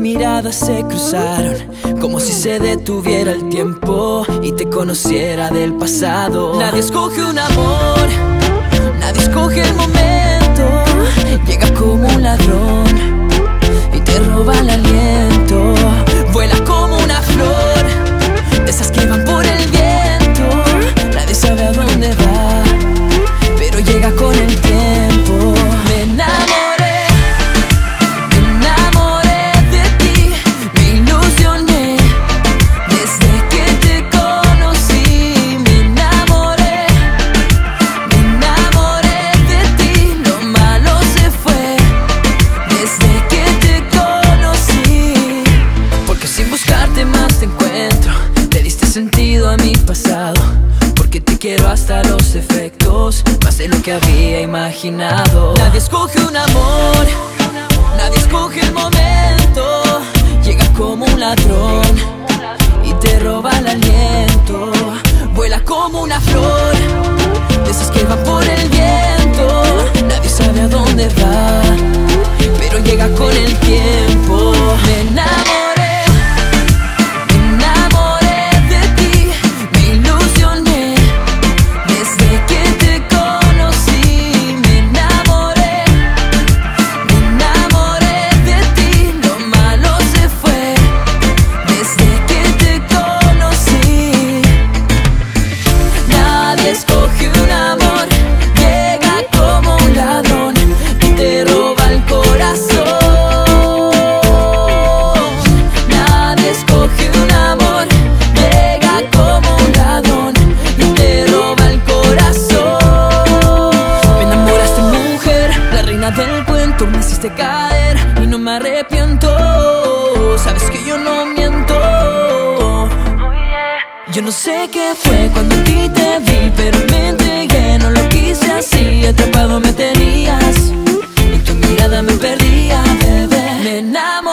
miradas se cruzaron, como si se detuviera el tiempo y te conociera del pasado. Nadie escoge un amor, nadie escoge el momento. Llega como un ladrón quiero hasta los efectos, más de lo que había imaginado. Nadie escoge un amor. Nadie escoge el momento, llega como un ladrón y te roba el aliento. Vuela como una flor, de esas que van por el viento. Del cuento, me hiciste caer y no me arrepiento. Sabes que yo no miento. Yo no sé qué fue cuando a ti te vi, pero me entregué, no lo quise así, atrapado me tenías y tu mirada me perdía, bebé. Me enamoré